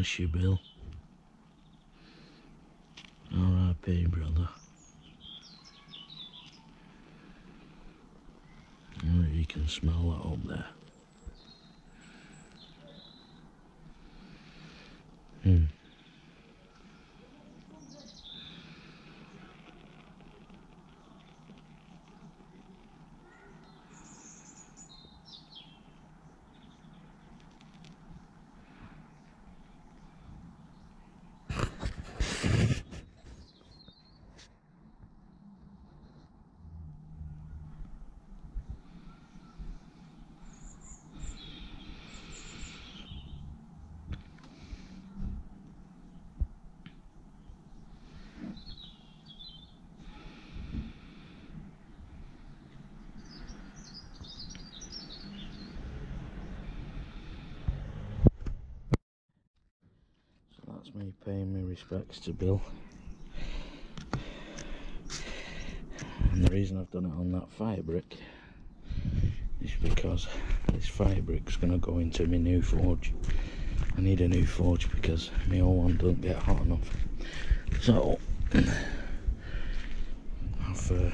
miss you, Bill. R.I.P. brother. You can smell that up there. Hmm. So that's me paying my respects to Bill. And the reason I've done it on that fire brick is because this fire brick's going to go into my new forge. I need a new forge because my old one doesn't get hot enough. So I've uh,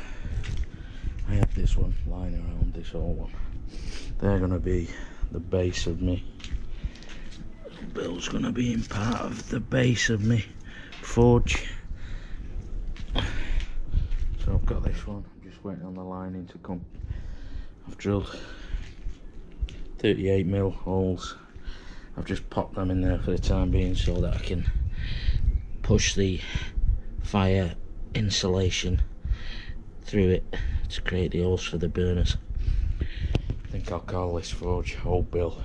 I have this one lying around this old one. They're going to be the base of me Bill's gonna be in part of the base of me forge. So I've got this one, I'm just waiting on the lining to come. I've drilled 38 mil holes. I've just popped them in there for the time being so that I can push the fire insulation through it to create the holes for the burners. I think I'll call this forge Old Bill.